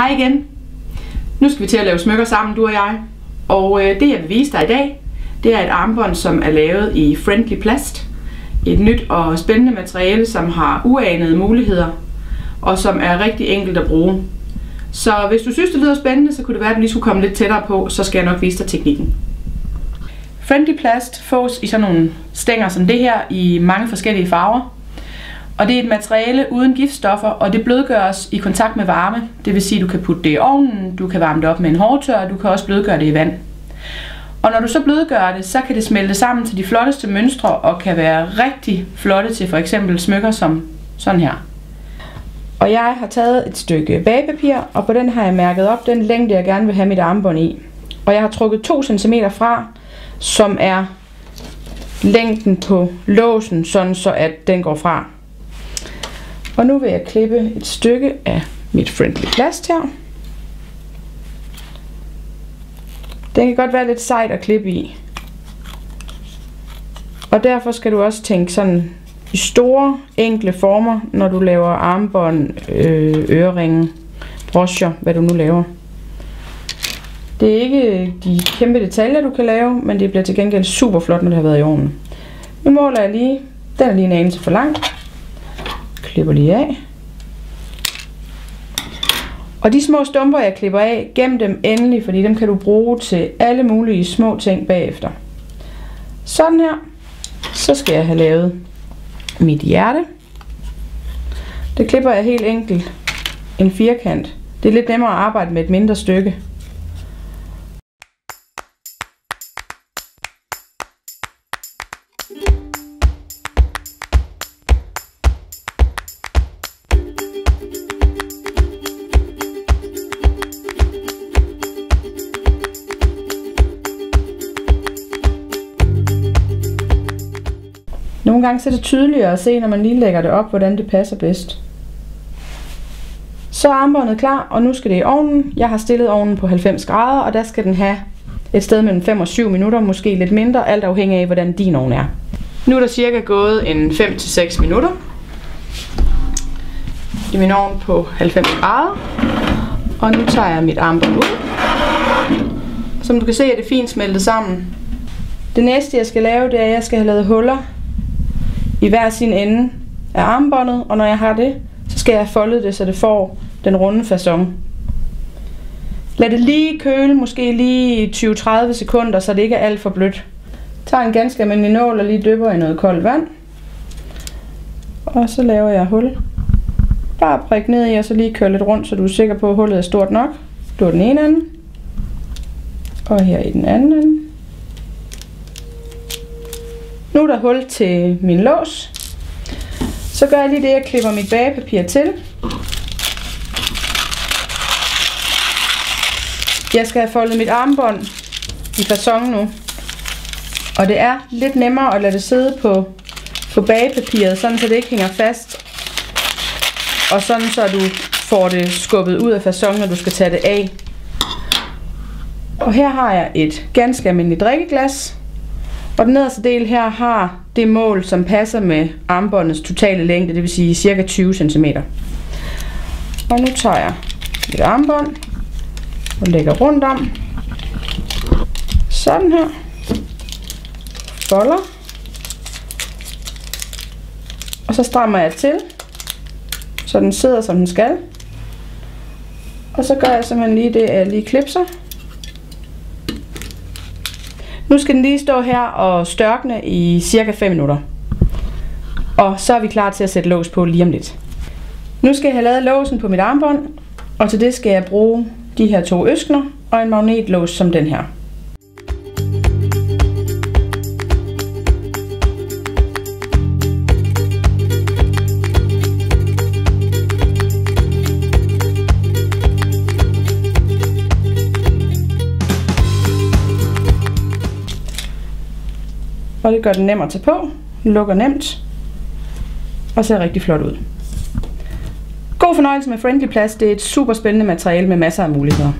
Hej igen. Nu skal vi til at lave smykker sammen, du og jeg. Og øh, det jeg vil vise dig i dag, det er et armbånd, som er lavet i Friendly Plast. Et nyt og spændende materiale, som har uanede muligheder, og som er rigtig enkelt at bruge. Så hvis du synes, det lyder spændende, så kunne det være, at du lige skulle komme lidt tættere på, så skal jeg nok vise dig teknikken. Friendly Plast fås i sådan nogle stænger som det her i mange forskellige farver. Og det er et materiale uden giftstoffer, og det blødgøres i kontakt med varme. Det vil sige, at du kan putte det i ovnen, du kan varme det op med en hårdtør, du kan også blødgøre det i vand. Og når du så blødgør det, så kan det smelte sammen til de flotteste mønstre og kan være rigtig flotte til for eksempel smykker som sådan her. Og jeg har taget et stykke bagepapir, og på den har jeg mærket op den længde, jeg gerne vil have mit armbånd i. Og jeg har trukket 2 cm fra, som er længden på låsen, sådan så at den går fra. Og nu vil jeg klippe et stykke af mit friendly plast her. Den kan godt være lidt sejt at klippe i. Og derfor skal du også tænke sådan i store, enkle former, når du laver armbånd, øh, øreringe, broscher, hvad du nu laver. Det er ikke øh, de kæmpe detaljer, du kan lave, men det bliver til gengæld super flot, når det har været i ovnen. Nu måler jeg lige, den er lige en anelse for lang. Klipper lige af. Og de små stumper, jeg klipper af, gem dem endelig, fordi dem kan du bruge til alle mulige små ting bagefter. Sådan her. Så skal jeg have lavet mit hjerte. Det klipper jeg helt enkelt en firkant. Det er lidt nemmere at arbejde med et mindre stykke. Nogle gange så er det tydeligere at se, når man lige lægger det op, hvordan det passer bedst. Så er armbåndet klar, og nu skal det i ovnen. Jeg har stillet ovnen på 90 grader, og der skal den have et sted mellem 5 og 7 minutter, måske lidt mindre, alt afhængig af, hvordan din ovn er. Nu er der cirka gået en 5-6 minutter i min ovn på 90 grader. Og nu tager jeg mit armbånd ud. Som du kan se, er det fint smeltet sammen. Det næste, jeg skal lave, det er, at jeg skal have lavet huller i hver sin ende af armbåndet, og når jeg har det, så skal jeg folde det, så det får den runde façon. Lad det lige køle, måske lige 20-30 sekunder, så det ikke er alt for blødt. Tag en ganske almindelig nål og lige dypper i noget koldt vand. Og så laver jeg hul. Bare prik ned i, og så lige køre lidt rundt, så du er sikker på, at hullet er stort nok. Du er den ene ende. Og her i den anden ende. Nu er der hul til min lås. Så gør jeg lige det, jeg klipper mit bagepapir til. Jeg skal have foldet mit armbånd i fasong nu. Og det er lidt nemmere at lade det sidde på, på bagepapiret, sådan så det ikke hænger fast. Og sådan så du får det skubbet ud af fasong, når du skal tage det af. Og her har jeg et ganske almindeligt drikkeglas. Og den nederste del her har det mål, som passer med armbåndets totale længde, det vil sige cirka 20 cm. Og nu tager jeg et armbånd og lægger rundt om. Sådan her. Folder. Og så strammer jeg til, så den sidder som den skal. Og så gør jeg simpelthen lige det, at jeg lige klipser. Nu skal den lige stå her og størkne i cirka 5 minutter. Og så er vi klar til at sætte lås på lige om lidt. Nu skal jeg have lavet låsen på mit armbånd, og til det skal jeg bruge de her to øskner og en magnetlås som den her. Og det gør den nem at tage på, lukker nemt og ser rigtig flot ud. God fornøjelse med Friendly Plast. Det er et super spændende materiale med masser af muligheder.